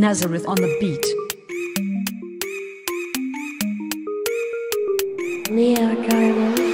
Nazareth on the beat. Leo Garden.